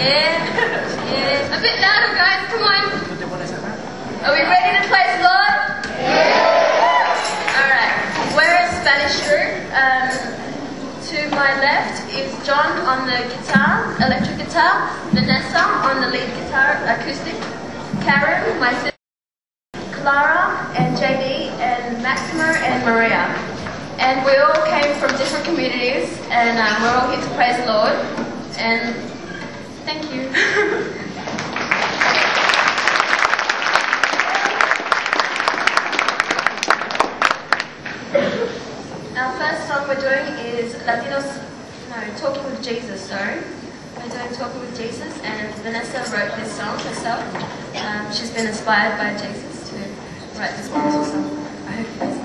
Yeah, yeah. A bit louder, guys. Come on. Are we ready to play Lord? Yeah. All right. We're a Spanish group. Um, to my left is John on the guitar, electric guitar. Vanesa on the lead guitar, acoustic. Karen, my sister. Clara and Jaydee and Maximo and Maria. And we all came from different communities and um, we're all here to praise the Lord. And thank you. Our first song we're doing is Latinos, no, Talking with Jesus, sorry. We're doing Talking with Jesus, and Vanesa wrote this song herself. Um, she's been inspired by Jesus to write this wonderful song. I hope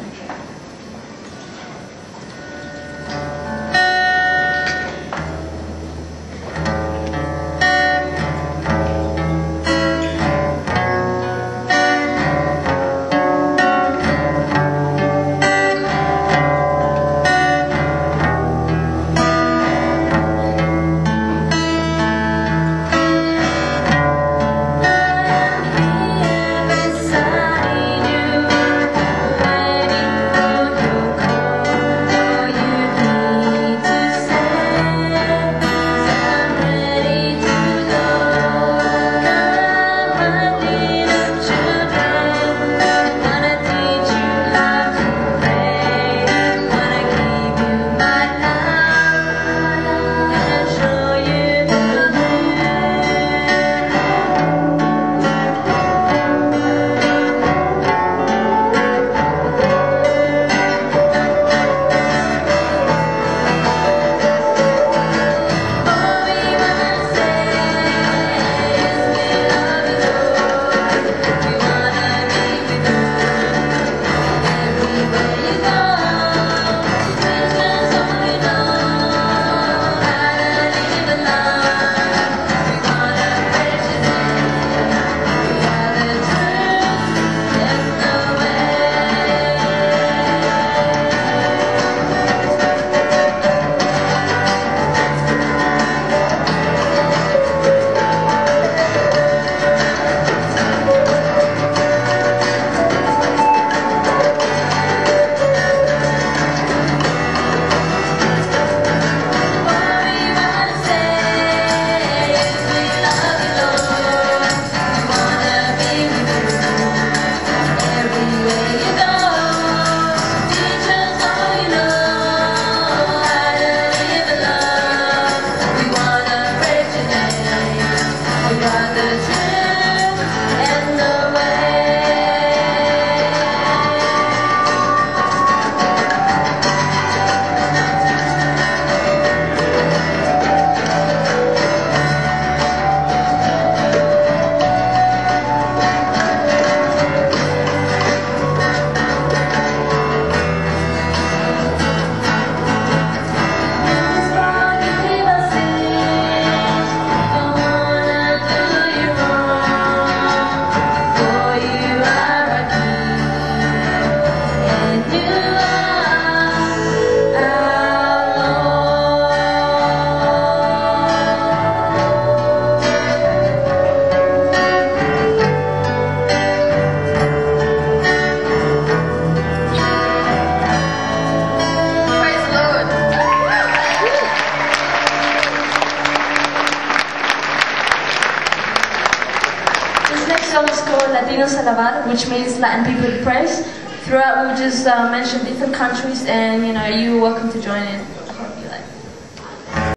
which means Latin people praise. Throughout, we'll just uh, mention different countries, and you know, you're welcome to join in.